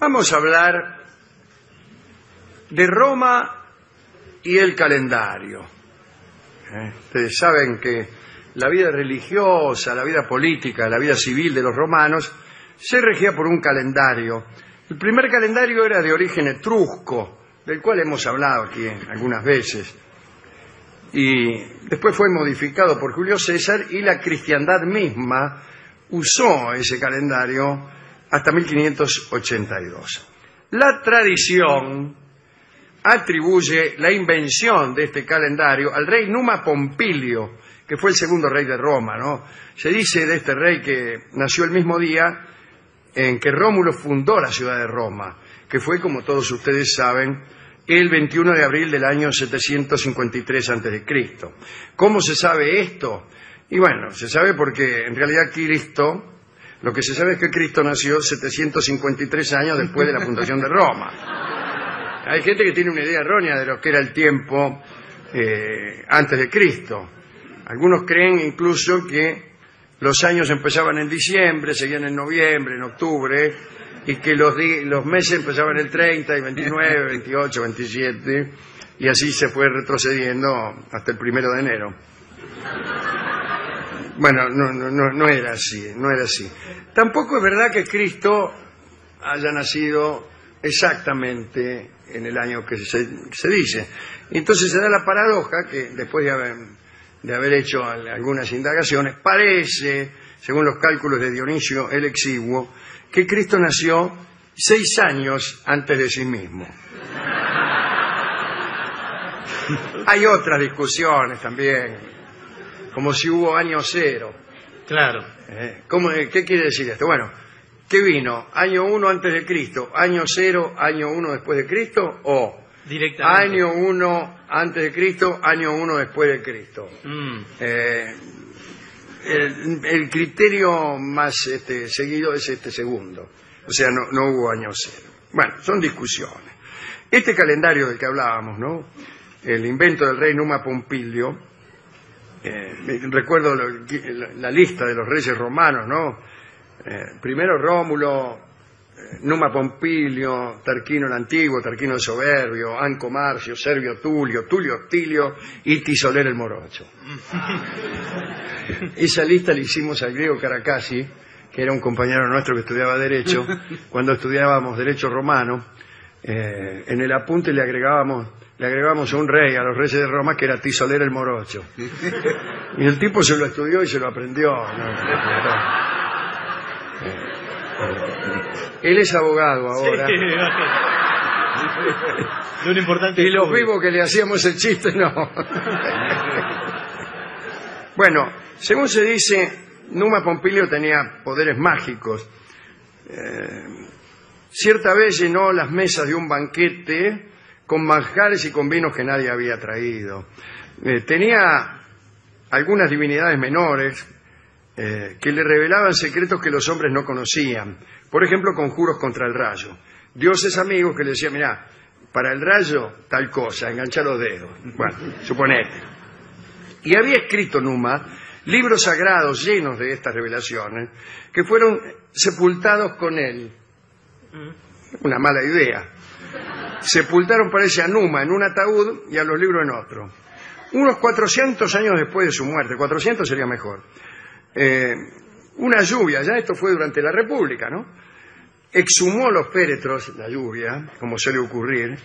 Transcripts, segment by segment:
Vamos a hablar de Roma y el calendario. ¿Eh? Ustedes saben que la vida religiosa, la vida política, la vida civil de los romanos se regía por un calendario. El primer calendario era de origen etrusco, del cual hemos hablado aquí algunas veces. Y después fue modificado por Julio César y la cristiandad misma usó ese calendario hasta 1582. La tradición atribuye la invención de este calendario al rey Numa Pompilio, que fue el segundo rey de Roma, ¿no? Se dice de este rey que nació el mismo día en que Rómulo fundó la ciudad de Roma, que fue, como todos ustedes saben, el 21 de abril del año 753 a.C. ¿Cómo se sabe esto? Y bueno, se sabe porque en realidad Cristo, lo que se sabe es que Cristo nació 753 años después de la fundación de Roma. Hay gente que tiene una idea errónea de lo que era el tiempo eh, antes de Cristo. Algunos creen incluso que los años empezaban en diciembre, seguían en noviembre, en octubre, y que los, meses empezaban el 30 y 29, 28, 27, y así se fue retrocediendo hasta el primero de enero. Bueno, no, no, no, era así, no era así. Tampoco es verdad que Cristo haya nacido exactamente en el año que se, dice. Entonces se da la paradoja que después de haber, de haber hecho al- algunas indagaciones, parece, según los cálculos de Dionisio el Exiguo, que Cristo nació seis años antes de sí mismo. Hay otras discusiones también, como si hubo año cero. Claro. ¿eh? ¿Cómo- eh, ¿Qué quiere decir esto? Bueno, ¿qué vino? ¿Año 1 antes de Cristo? ¿Año 0, año 1 después de Cristo? ¿O Directamente. año 1 antes de Cristo, año 1 después de Cristo? Mm, Eh, el, el criterio más este, seguido es este segundo. O sea, no, no hubo año cero. Bueno, son discusiones. Este calendario del que hablábamos, ¿no? El invento del rey Numa Pompilio, eh, recuerdo lo- la, la lista de los reyes romanos, ¿no? Eh, primero Rómulo, eh, Numa Pompilio, Tarquino el Antiguo, Tarquino el Soberbio, Anco Marcio, Servio Tulio, Tulio Hostilio y Tisolero el Morocho. Esa lista la hicimos al griego Caracasi, que era un compañero nuestro que estudiaba Derecho. Cuando estudiábamos Derecho Romano, en el apunte le agregábamos, le agregábamos a un rey, a los reyes de Roma, que era Tisolero el Morocho. Y el tipo se lo estudió y se lo aprendió. Él es abogado ahora. Sí, de un importante Y los vivos que le hacíamos el chiste, no. bueno, según se dice, Numa Pompilio tenía poderes mágicos. Eh, cierta vez llenó las mesas de un banquete con manjares y con vinos que nadie había traído. Eh, tenía algunas divinidades menores eh, que le revelaban secretos que los hombres no conocían. Por ejemplo, conjuros contra el rayo. Dioses amigos que le decían, mira, para el rayo tal cosa, enganchar los dedos. Bueno, suponete. Y había escrito Numa libros sagrados llenos de estas revelaciones que fueron sepultados con él. Una mala idea. Sepultaron, parece, a Numa en un ataúd y a los libros en otro. Unos 400 años después de su muerte, 400 sería mejor, eh, una lluvia, ya esto fue durante la República, ¿no? Exhumó los féretros, la lluvia, como suele ocurrir,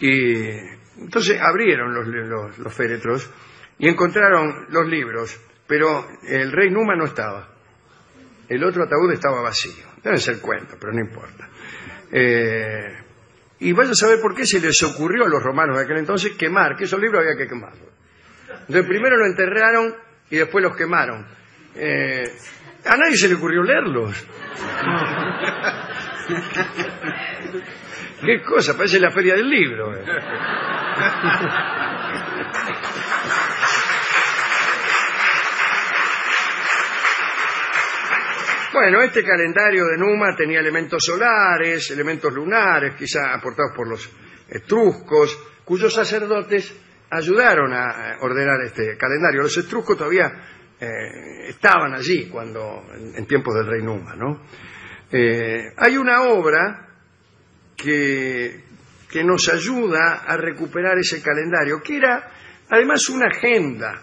y entonces abrieron los, féretros y encontraron los libros, pero el rey Numa no estaba. El otro ataúd estaba vacío. Debe ser cuento, pero no importa. Eh, y vaya a saber por qué se les ocurrió a los romanos de aquel entonces quemar, que esos libros había que quemarlos. Entonces primero lo enterraron y después los quemaron. Eh, a nadie se le ocurrió leerlos. Qué cosa, parece la feria del libro. eh. Bueno, este calendario de Numa tenía elementos solares, elementos lunares, quizá aportados por los etruscos, cuyos sacerdotes ayudaron a ordenar este calendario. Los etruscos todavía eh, estaban allí cuando, en, tiempos del rey Numa, ¿no? Eh, hay una obra que nos ayuda a recuperar ese calendario, que era además una agenda,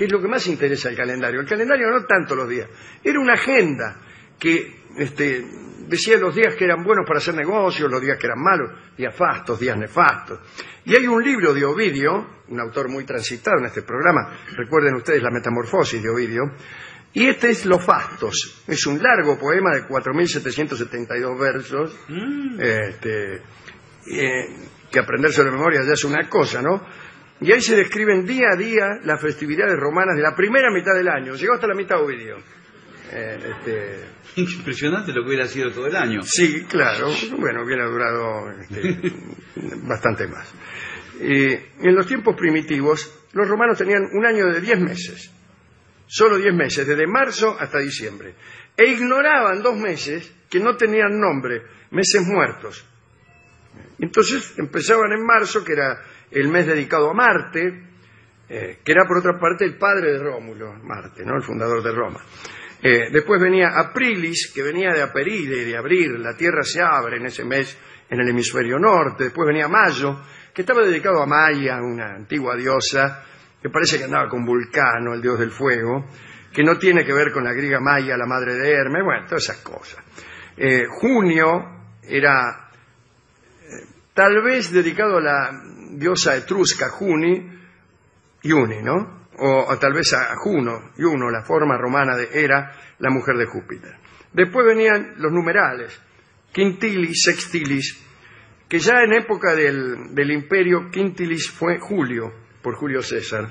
que es lo que más interesa al calendario. El calendario no tanto los días, era una agenda que este, decía los días que eran buenos para hacer negocios, los días que eran malos, días fastos, días nefastos. Y hay un libro de Ovidio, un autor muy transitado en este programa, recuerden ustedes la metamorfosis de Ovidio, y este es Los Fastos. Es un largo poema de 4.772 versos, este, eh, que aprenderse de memoria ya es una cosa, ¿no? Y ahí se describen día a día las festividades romanas de la primera mitad del año. Llegó hasta la mitad de Ovidio. Eh, este, Impresionante lo que hubiera sido todo el año. Sí, claro. Bueno, hubiera durado este, bastante más. Eh, en los tiempos primitivos, los romanos tenían un año de 10 meses. Solo 10 meses, desde marzo hasta diciembre. E ignoraban dos meses que no tenían nombre, meses muertos. Entonces empezaban en marzo, que era el mes dedicado a Marte, eh, que era por otra parte el padre de Rómulo, Marte, ¿no? el fundador de Roma. Eh, después venía Aprilis, que venía de Aperide, de abrir, la tierra se abre en ese mes en el hemisferio norte. Después venía Mayo, que estaba dedicado a Maya, una antigua diosa, que parece que andaba con Vulcano, el dios del fuego, que no tiene que ver con la griega Maya, la madre de Hermes, bueno, todas esas cosas. Eh, junio era tal vez dedicado a la diosa etrusca Juni, Iuni, ¿no? O, o tal vez a Juno, Juno, la forma romana de Hera, la mujer de Júpiter. Después venían los numerales, quintilis, sextilis, que ya en época del, del imperio, quintilis fue julio, por Julio César,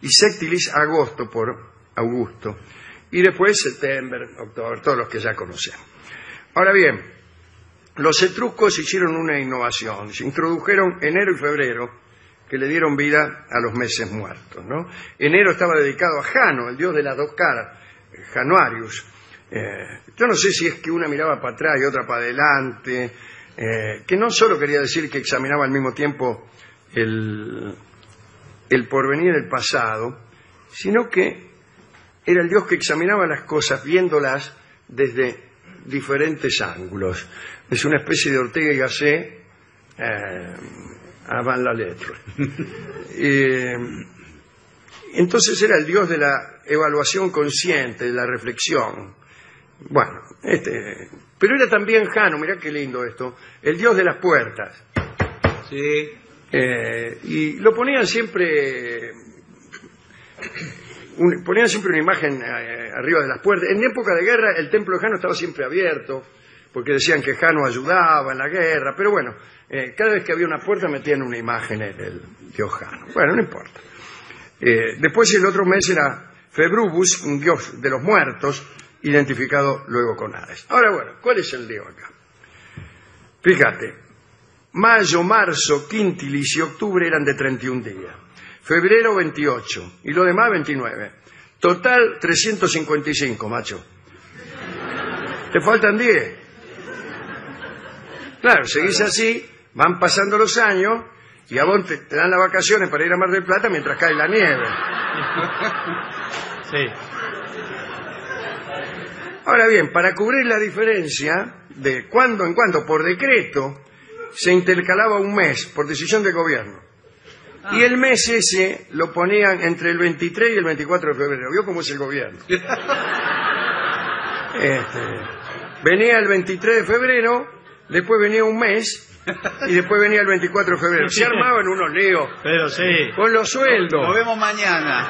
y sextilis agosto por Augusto, y después septiembre, octubre, todos los que ya conocemos. Ahora bien, los etruscos hicieron una innovación, se introdujeron enero y febrero, que le dieron vida a los meses muertos. ¿no? Enero estaba dedicado a Jano, el dios de las dos caras, Januarius. Eh, yo no sé si es que una miraba para atrás y otra para adelante, eh, que no solo quería decir que examinaba al mismo tiempo el, el porvenir del pasado, sino que era el Dios que examinaba las cosas viéndolas desde diferentes ángulos. Es una especie de Ortega y Gasset eh, avant la lettre. Eh, entonces era el Dios de la evaluación consciente, de la reflexión. Bueno, este, pero era también Jano, mirá qué lindo esto, el Dios de las puertas. Sí. Eh, y lo ponían siempre ponían siempre una imagen eh, arriba de las puertas. En época de guerra el templo de Jano estaba siempre abierto, porque decían que Jano ayudaba en la guerra, pero bueno, eh, cada vez que había una puerta metían una imagen del dios Jano. Bueno, no importa. Eh, después el otro mes era Februbus, un dios de los muertos, identificado luego con Hades. Ahora bueno, ¿cuál es el lío acá? Fíjate, mayo, marzo, quintilis y octubre eran de 31 días. Febrero 28 y lo demás 29. Total 355, macho. Te faltan 10. Claro, seguís así, van pasando los años y a vos te, te dan las vacaciones para ir a Mar del Plata mientras cae la nieve. Sí. Ahora bien, para cubrir la diferencia de cuando en cuando, por decreto, se intercalaba un mes por decisión del gobierno. Y el mes ese lo ponían entre el 23 y el 24 de febrero. ¿Vio cómo es el gobierno? Este, venía el 23 de febrero, después venía un mes y después venía el 24 de febrero. Se armaban unos líos Pero sí. con los sueldos, Nos vemos mañana.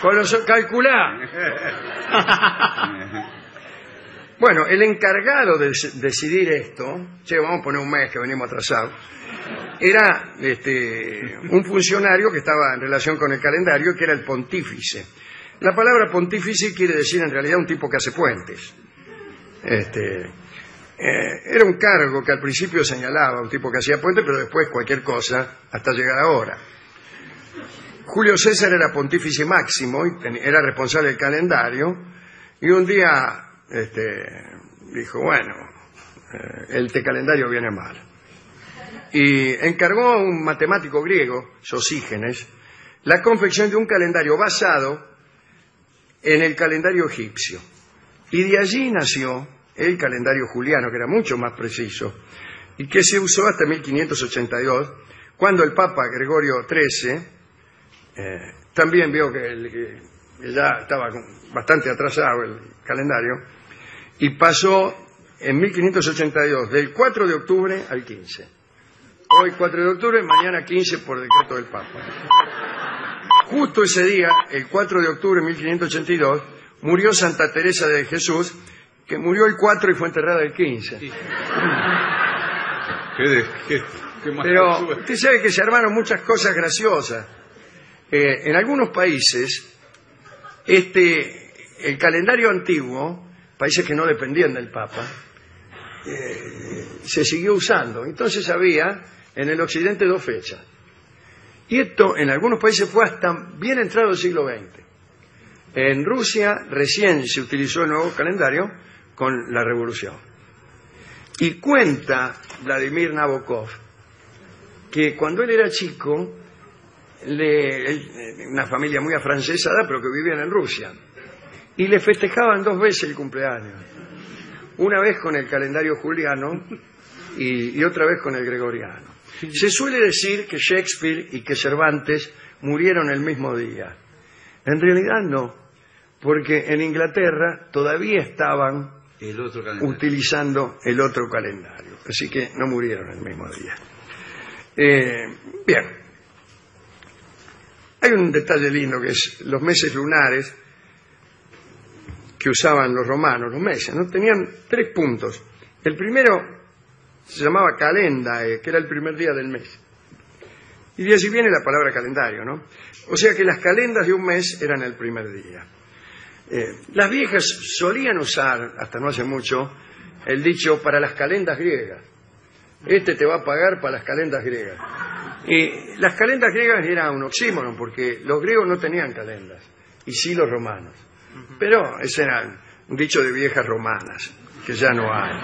con los calculá. Bueno, el encargado de decidir esto, che, vamos a poner un mes que venimos atrasados, era este, un funcionario que estaba en relación con el calendario, que era el pontífice. La palabra pontífice quiere decir en realidad un tipo que hace puentes. Este, eh, era un cargo que al principio señalaba un tipo que hacía puentes, pero después cualquier cosa hasta llegar ahora. Julio César era pontífice máximo y era responsable del calendario y un día este, dijo, bueno, eh, el calendario viene mal. Y encargó a un matemático griego, Sosígenes, la confección de un calendario basado en el calendario egipcio. Y de allí nació el calendario juliano, que era mucho más preciso, y que se usó hasta 1582, cuando el Papa Gregorio XIII eh, también vio que, ya estaba bastante atrasado el calendario, y pasó en 1582 del 4 de octubre al 15. Hoy 4 de octubre, mañana 15 por decreto del Papa. Justo ese día, el 4 de octubre de 1582, murió Santa Teresa de Jesús, que murió el 4 y fue enterrada el 15. Qué, de- qué- qué mala Pero usted sabe que se armaron muchas cosas graciosas. Eh, en algunos países, este, el calendario antiguo, países que no dependían del Papa, eh, se siguió usando. Entonces había en el occidente dos fechas. Y esto en algunos países fue hasta bien entrado el siglo XX. En Rusia recién se utilizó el nuevo calendario con la revolución. Y cuenta Vladimir Nabokov que cuando él era chico, eh, una familia muy afrancesada, pero que vivían en Rusia, y le festejaban dos veces el cumpleaños. Una vez con el calendario juliano y, y otra vez con el gregoriano. Se suele decir que Shakespeare y que Cervantes murieron el mismo día. En realidad no, porque en Inglaterra todavía estaban El otro calendario. utilizando el otro calendario. Así que no murieron el mismo día. Eh, bien. Hay un detalle lindo que es los meses lunares que usaban los romanos, los meses, ¿no? Tenían tres puntos. El primero se llamaba calenda, eh, que era el primer día del mes. Y de allí viene la palabra calendario, ¿no? O sea que las calendas de un mes eran el primer día. Eh, las viejas solían usar, hasta no hace mucho, el dicho para las calendas griegas. Este te va a pagar para las calendas griegas. Y las calendas griegas eran un oxímoron, porque los griegos no tenían calendas, y sí los romanos. Pero ese era un dicho de viejas romanas, que ya no hay.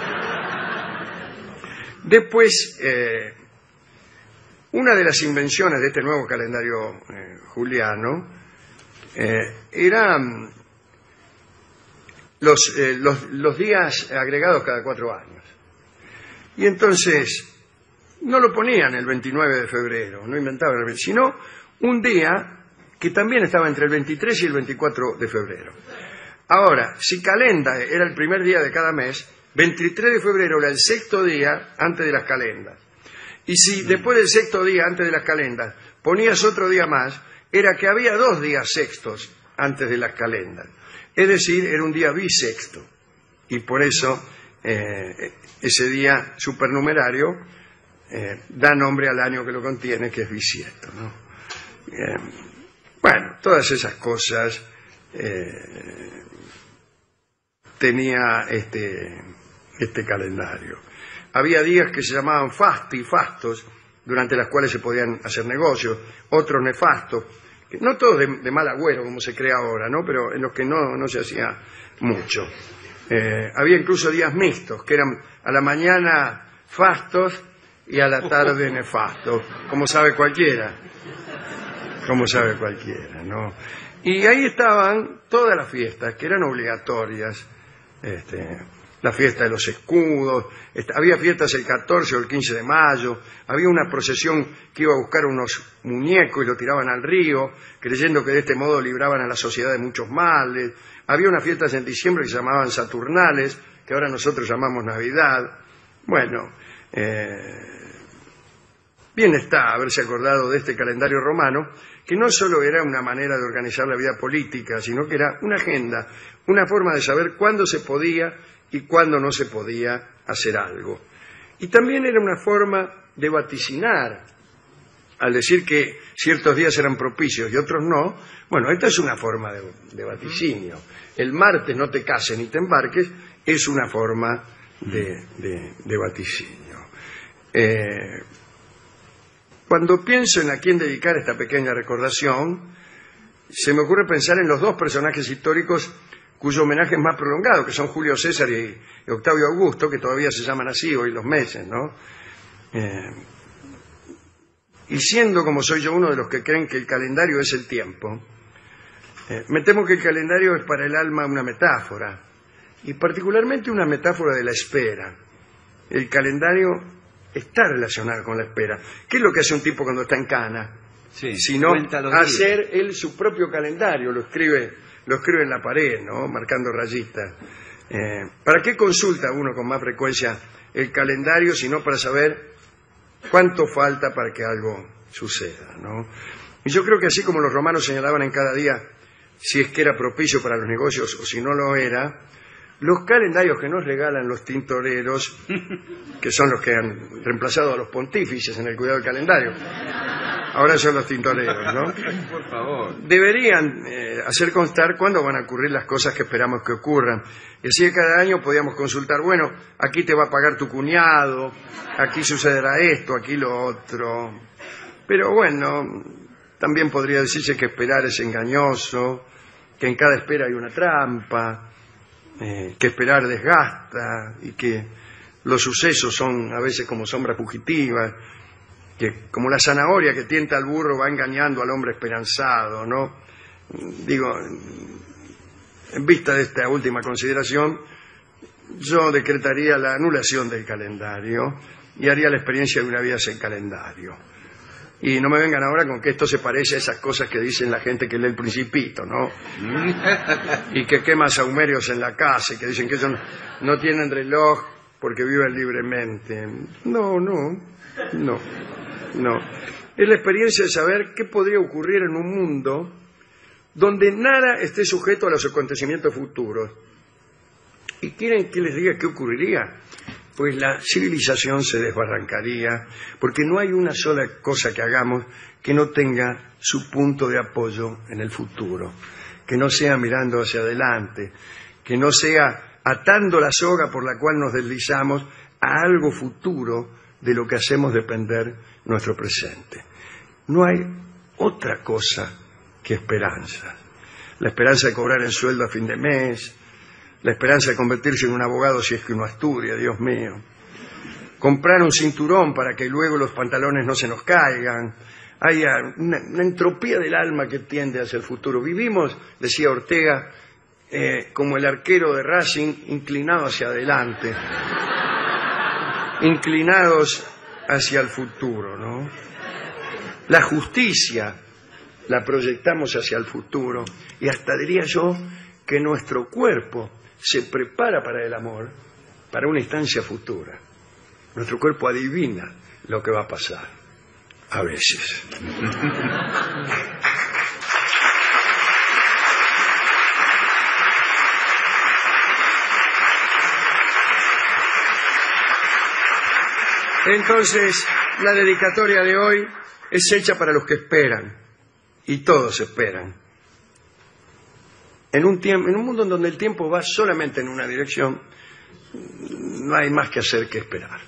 Después, eh, una de las invenciones de este nuevo calendario eh, juliano eh, era mm, los, eh, los, los días agregados cada cuatro años. Y entonces no lo ponían el 29 de febrero, no inventaban el 20, sino un día que también estaba entre el 23 y el 24 de febrero. Ahora, si calenda era el primer día de cada mes, 23 de febrero era el sexto día antes de las calendas. Y si después del sexto día antes de las calendas ponías otro día más, era que había dos días sextos antes de las calendas. Es decir, era un día bisexto. Y por eso eh, ese día supernumerario eh, da nombre al año que lo contiene, que es bisiesto. ¿no? Eh, bueno, todas esas cosas eh, tenía este, este calendario. Había días que se llamaban fasti, fastos, durante las cuales se podían hacer negocios, otros nefastos, que no todos de, de mal agüero como se cree ahora, ¿no? pero en los que no, no se hacía mucho. Eh, había incluso días mixtos, que eran a la mañana fastos y a la tarde nefastos, como sabe cualquiera, como sabe cualquiera, ¿no? Y ahí estaban todas las fiestas, que eran obligatorias, este, la fiesta de los escudos, había fiestas el 14 o el 15 de mayo, había una procesión que iba a buscar unos muñecos y lo tiraban al río, creyendo que de este modo libraban a la sociedad de muchos males, había unas fiestas en diciembre que se llamaban Saturnales, que ahora nosotros llamamos Navidad. Bueno, eh, bien está haberse acordado de este calendario romano, que no solo era una manera de organizar la vida política, sino que era una agenda, una forma de saber cuándo se podía y cuándo no se podía hacer algo. Y también era una forma de vaticinar, al decir que ciertos días eran propicios y otros no, bueno, esta es una forma de, vaticinio. El martes no te cases ni te embarques es una forma de vaticinio. Eh, cuando pienso en a quién dedicar esta pequeña recordación, se me ocurre pensar en los dos personajes históricos cuyo homenaje es más prolongado, que son Julio César y, Octavio Augusto, que todavía se llaman así hoy los meses, ¿no? Eh, y siendo como soy yo uno de los que creen que el calendario es el tiempo, eh, me temo que el calendario es para el alma una metáfora. y particularmente una metáfora de la espera. El calendario está relacionado con la espera. ¿Qué es lo que hace un tipo cuando está en cana? Sí, Sino días. hacer él su propio calendario, lo escribe, lo escribe en la pared, ¿no? Marcando rayitas. Eh, ¿Para qué consulta uno con más frecuencia el calendario sino para saber cuánto falta para que algo suceda, ¿no? Y yo creo que así como los romanos señalaban en cada día si es que era propicio para los negocios o si no lo era, los calendarios que nos regalan los tintoreros, que son los que han reemplazado a los pontífices en el cuidado del calendario, ahora son los tintoreros, ¿no? Por favor. Deberían eh, hacer constar cuándo van a ocurrir las cosas que esperamos que ocurran. Y así cada año podíamos consultar, bueno, aquí te va a pagar tu cuñado, aquí sucederá esto, aquí lo otro. Pero bueno, también podría decirse que esperar es engañoso, que en cada espera hay una trampa, eh, que esperar desgasta y que los sucesos son a veces como sombras fugitivas, que como la zanahoria que tienta al burro va engañando al hombre esperanzado, ¿no? Digo, en vista de esta última consideración, yo decretaría la anulación del calendario y haría la experiencia de una vida sin calendario. Y no me vengan ahora con que esto se parece a esas cosas que dicen la gente que lee el principito, ¿no? y que quema saumerios en la casa y que dicen que ellos no tienen reloj porque viven libremente. No, no, no, no. Es la experiencia de saber qué podría ocurrir en un mundo donde nada esté sujeto a los acontecimientos futuros. ¿Y quieren que les diga qué ocurriría? Pues la civilización se desbarrancaría, porque no hay una sola cosa que hagamos que no tenga su punto de apoyo en el futuro, que no sea mirando hacia adelante, que no sea atando la soga por la cual nos deslizamos a algo futuro de lo que hacemos depender nuestro presente. No hay otra cosa que esperanza. La esperanza de cobrar el sueldo a fin de mes, la esperanza de convertirse en un abogado si es que uno estudia, Dios mío. Comprar un cinturón para que luego los pantalones no se nos caigan. Hay una, entropía del alma que tiende hacia el futuro. Vivimos, decía Ortega, eh, como el arquero de Racing, inclinado hacia adelante, inclinados hacia el futuro, ¿no? La justicia la proyectamos hacia el futuro y hasta diría yo que nuestro cuerpo se prepara para el amor, para una instancia futura. Nuestro cuerpo adivina lo que va a pasar, a veces. Entonces, la dedicatoria de hoy es hecha para los que esperan, y todos esperan. En un, tiempo, en un mundo en donde el tiempo va solamente en una dirección, no hay más que hacer que esperar.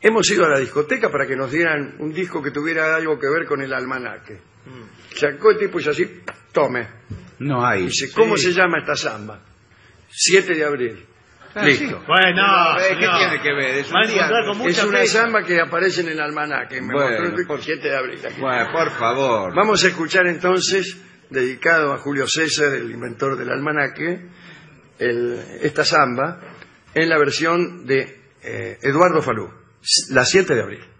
Hemos ido a la discoteca para que nos dieran un disco que tuviera algo que ver con el almanaque. Sacó el tipo y así, tome. No hay. Dice, ¿cómo se llama esta samba? 7 de abril. Ah, Listo. Bueno, No, ¿qué señor. tiene que ver? Es un una samba que aparece en el almanaque. Me Bueno, mostró el por- 7 de abril. aquí. Bueno, por favor. Vamos a escuchar entonces, dedicado a Julio César, el inventor del almanaque, esta samba en la versión de eh, Eduardo Falú, la 7 de abril.